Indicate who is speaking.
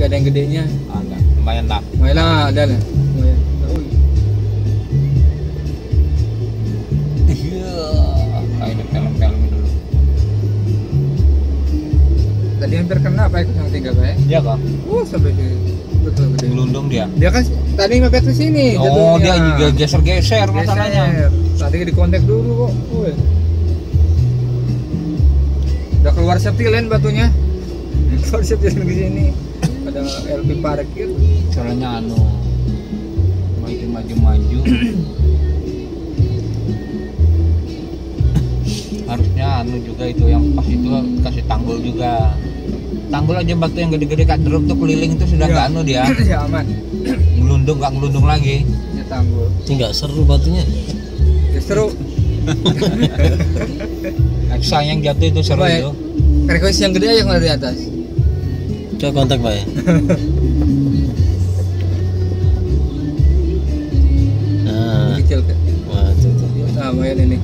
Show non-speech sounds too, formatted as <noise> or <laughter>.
Speaker 1: gak ada yang gedenya.
Speaker 2: Ada lumayan lah.
Speaker 1: Lumayan lah ada lah. Lumayan. Oh,
Speaker 2: iya. Kayak di film-film dulu.
Speaker 1: Tadi hampir kena apa ya yang tiga kayak
Speaker 2: iya kak.
Speaker 1: Oh sampai di betul gede
Speaker 2: ngelundung dia.
Speaker 1: Dia kan tadi mepet ke sini
Speaker 2: oh
Speaker 1: jatuhnya.
Speaker 2: dia juga geser-geser. masalahnya.
Speaker 1: Geser. tadi di kontak dulu kok. Woi. udah keluar safety lane batunya. <laughs> Keluar safety lane ke sini ada LP parkir
Speaker 2: caranya anu maju maju maju harusnya anu juga itu yang pas itu kasih tanggul juga. Tanggul aja batu yang gede-gede kak drop tuh keliling itu sudah
Speaker 1: Iya.
Speaker 2: nggak anu dia.
Speaker 1: Ya aman.
Speaker 2: Ngelundung nggak ngelundung lagi.
Speaker 1: Ya tanggul.
Speaker 3: Ini nggak seru batunya.
Speaker 1: justru
Speaker 2: Eksa <laughs> yang jatuh itu seru
Speaker 1: ya.
Speaker 2: itu.
Speaker 1: Request yang gede aja yang ada di atas
Speaker 3: Coba kontak pak ya. Nah,
Speaker 1: kecil kan
Speaker 3: wah
Speaker 1: nah ini